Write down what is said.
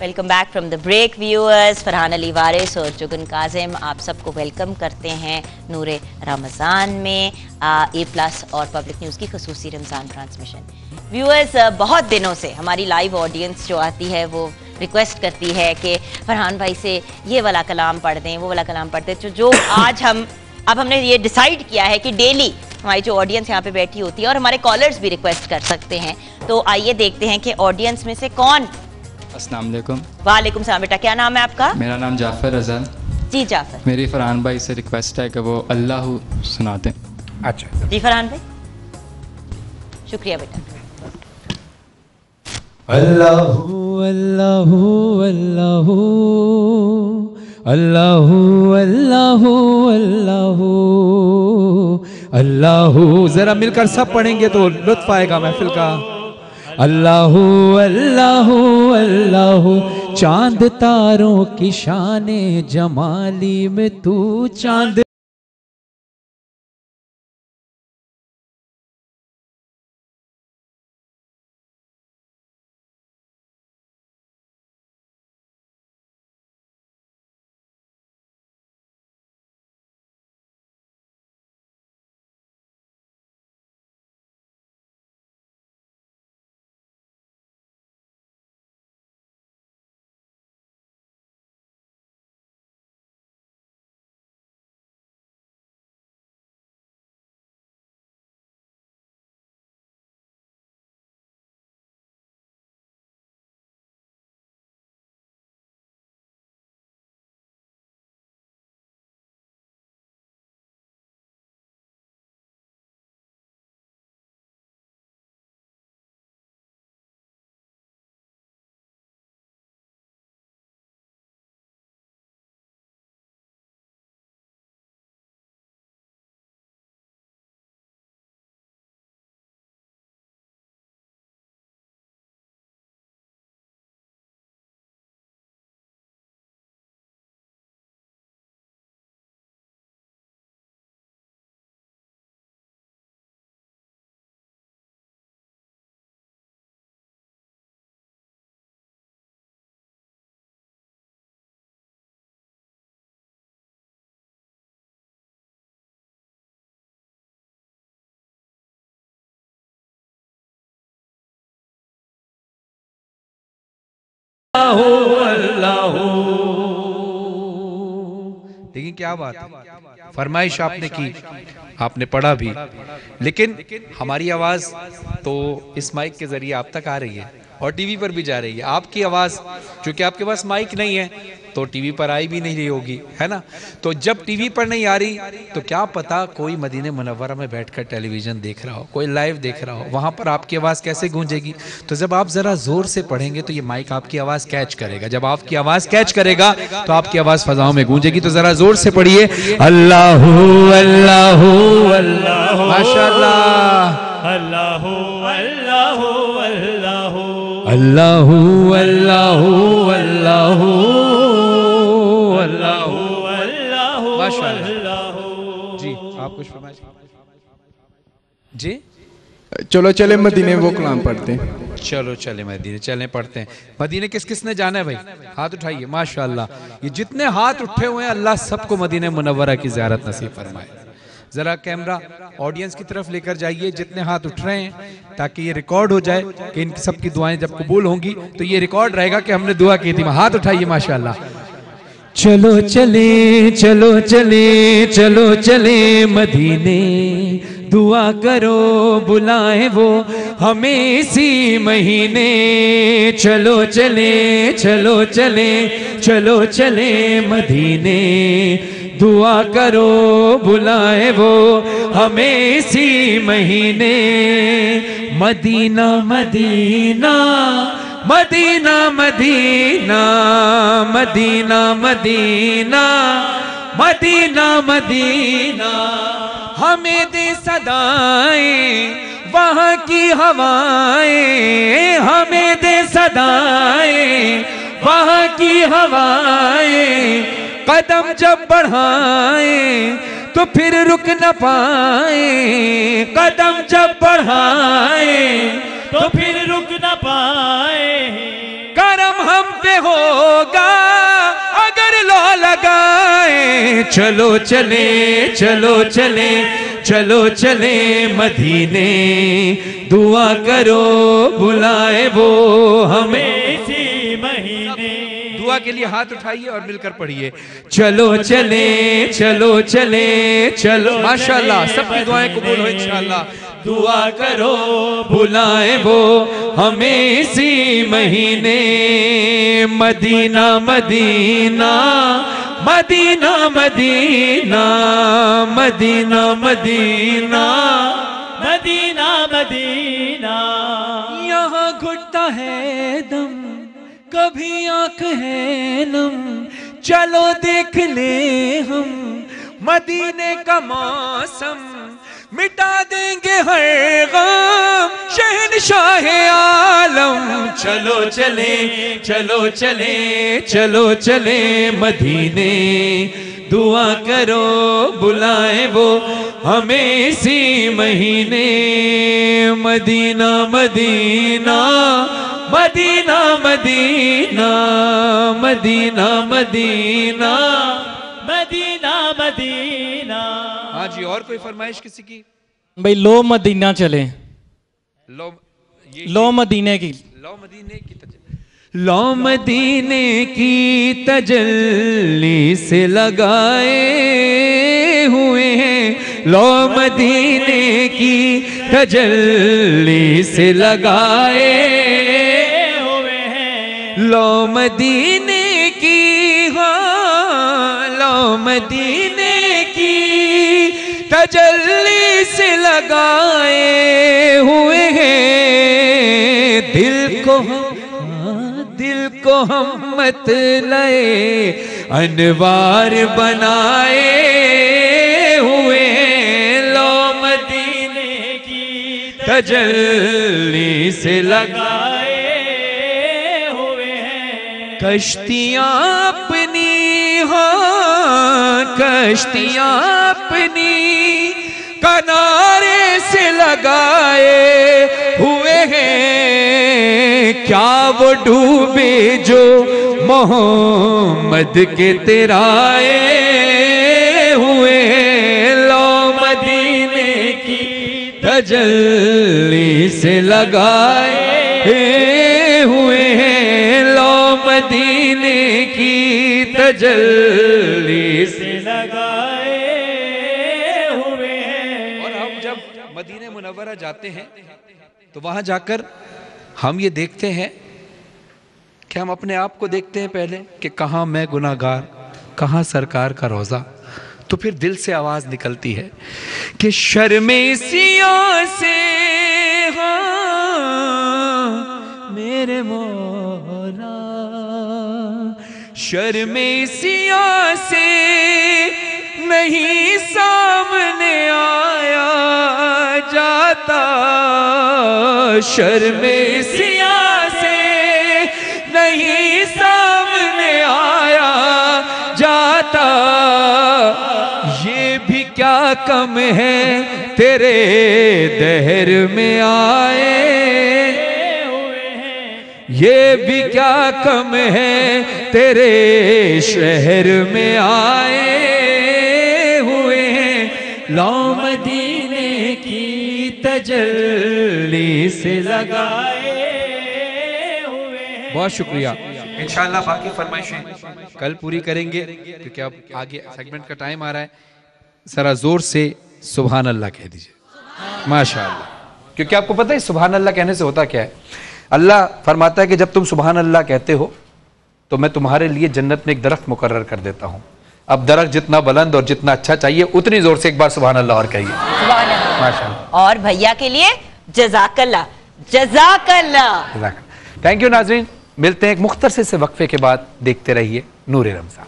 Welcome back from the break viewers Farhan Ali Waris और जुगन काजिम आप सबको वेलकम करते हैं नूर रमज़ान में ए प्लस और पब्लिक न्यूज़ की खसूसी रमज़ान ट्रांसमिशन व्यूअर्स बहुत दिनों से हमारी लाइव ऑडियंस जो आती है वो रिक्वेस्ट करती है कि फरहान भाई से ये वाला कलाम पढ़ दें वो वाला कलाम पढ़ दें तो जो आज हम अब हमने ये डिसाइड किया है कि डेली हमारी जो ऑडियंस यहाँ पे बैठी होती है और हमारे कॉलर्स भी रिक्वेस्ट कर सकते हैं। तो आइए देखते हैं कि ऑडियंस में से कौन? अस्सलाम वालेकुम। वालेकुम सलाम बेटा क्या नाम है आपका? मेरा नाम जाफ़र रज़ा जी जाफ़र। मेरी फरहान भाई से रिक्वेस्ट है कि वो अल्लाह सुनाते अच्छा। जी फरहान भाई। शुक्रिया बेटा। अल्लाहु। अल्लाहु अल्लाहु अल्लाहु अल्लाहु अल्लाहु अल्लाहु। जरा मिलकर सब पढ़ेंगे तो लुत्फ आएगा महफिल का। अल्लाहु अल्लाहु अल्लाहु, चाँद तारों की शाने जमाली में तू चाँद लेकिन क्या बात है। फरमाइश आपने की, आपने पढ़ा भी। लेकिन हमारी आवाज़ तो इस माइक के ज़रिए आप तक आ रही है और टीवी पर भी जा रही है। आपकी आवाज़, क्योंकि आपके पास माइक नहीं है तो टीवी पर आई भी नहीं रही होगी है ना? तो जब टीवी पर नहीं आ रही तो क्या पता कोई मदीने मुनवरा में बैठकर टेलीविज़न देख रहा हो कोई लाइव देख रहा हो वहाँ पर आपकी आवाज़ कैसे गूंजेगी? तो जब आप ज़रा ज़ोर से पढ़ेंगे तो ये माइक आपकी आवाज़ कैच करेगा। जब आपकी आवाज़ कैच करेगा तो आपकी आवाज़ फजाओं में गूंजेगी। तो ज़रा ज़ोर से पढ़िए अल्लाह अल्लाह अल्लाह। माशाल्लाह। अल्लाह अल्लाह अल्लाह अल्लाह। अल्लाह अल्लाह अल्लाह। जी? चलो चले मदीने वो कलाम पढ़ते हैं। चलो चले मदीने चले पढ़ते हैं। मदीने किस किस ने जाना है भाई? हाथ उठाइए माशाल्लाह। ये जितने हाथ उठे हुए हैं अल्लाह सबको मदीने मुनवरा की ज्यारत नसीब फरमाए। जरा कैमरा ऑडियंस की तरफ़ लेकर जाइए जितने हाथ उठ रहे हैं ताकि ये रिकॉर्ड हो जाए कि इन सबकी दुआएँ जब कबूल होंगी। तो ये रिकॉर्ड रहेगा कि हमने दुआ की थी। हाथ उठाइए माशाल्लाह। चलो चले चलो चले चलो चले मदीने। दुआ करो, बुलाए वो हमें इसी महीने। चलो चले चलो चले चलो चले मदीने। दुआ करो, बुलाए वो हमें इसी महीने। Medina Medina Medina Medina Medina Medina Medina Medina. हमें दे सदाएँ, वहाँ की हवाएँ। हमें दे सदाएँ, वहाँ की हवाएँ। कदम जब बढ़ाए तो फिर रुक न पाए। कदम जब बढ़ाए तो फिर रुक न पाए। होगा अगर लो लगाए चलो चले चलो चले चलो चले मदीने। दुआ करो बुलाए वो हमें इसी महीने। दुआ के लिए हाथ उठाइए और मिलकर पढ़िए। चलो चले चलो चले चलो माशाल्लाह सबकी दुआएँ कबूल हो इंशाल्लाह। दुआ करो, बुलाए वो हमें इसी महीने। Medina Medina Medina Medina Medina Medina Medina Medina. यहाँ घुटता है दम, कभी आँख है नम। चलो देख ले हम, मदीने का मौसम। मिटा देंगे हर गम। शहनशाह आलम। चलो चले चलो चले चलो चले मदीने। दुआ करो, बुलाए वो हमें इसी महीने। Medina Medina Medina Medina Medina Medina. Medina Medina. हाँ जी और कोई फरमाइश किसी की? भाई लो मदीना चले। लो ये लो मदीने की। लो मदीने की लो मदीने की तजल्ली से लगाए हुए हैं। लो मदीने की तजल्ली से लगाए हुए हैं। लो मदीने हाँ मदीने की तजल्ली से लगाए हुए हैं। दिल को हम हाँ, दिल को हम मत लए अनवार बनाए हुए लो मदीने की तजल्ली से लगाए हुए हैं। कश्तियाँ अपनी हाँ कश्तियाँ अपनी। कनारे से लगाए हुए हैं। क्या वो डूबे जो मोहम्मद के तेराए हुए लो मदीने की तजल्ली से लगाए हुए हैं। लो मदीने की तजल्ली से लगाए हुए और हम जब मदीने मुनवरा जाते हैं तो वहाँ जाकर हम ये देखते हैं कि हम अपने आप को देखते हैं पहले कि कहाँ मैं गुनागार कहाँ सरकार का रोज़ा। तो फिर दिल से आवाज़ निकलती है कि शर्मे सिया से हाँ मेरे मौला शर्मे सिया से नहीं सामने आया जाता। शर्मे सिया से नहीं सामने आया जाता। ये भी क्या कम है तेरे दहर में आए ये भी क्या कम है? तेरे शहर में आए हुए हैं। लौ मदीने की तजल्ली से लगाए हुए बहुत शुक्रिया। इंशाल्लाह बाकी फरमाइशें। कल पूरी करेंगे क्योंकि अब आगे सेगमेंट का टाइम आ रहा है। जरा ज़ोर से सुबहान अल्लाह कह दीजिए। माशाल्लाह। क्योंकि आपको पता है सुबहान अल्लाह कहने से होता क्या है? अल्लाह फरमाता है कि जब तुम सुबहान अल्लाह कहते हो तो मैं तुम्हारे लिए जन्नत में एक दरख्त मुकर कर देता हूँ। अब दरख्त जितना बुलंद और जितना अच्छा चाहिए उतनी ज़ोर से एक बार सुबहान अल्लाह और कहिए। माशाल्लाह। और भैया के लिए जजाकल्ला जजाकल्ला थैंक यू नाजरीन। मिलते हैं एक मुख्तर से वक्फे के बाद। देखते रहिए नूर रमज़ान।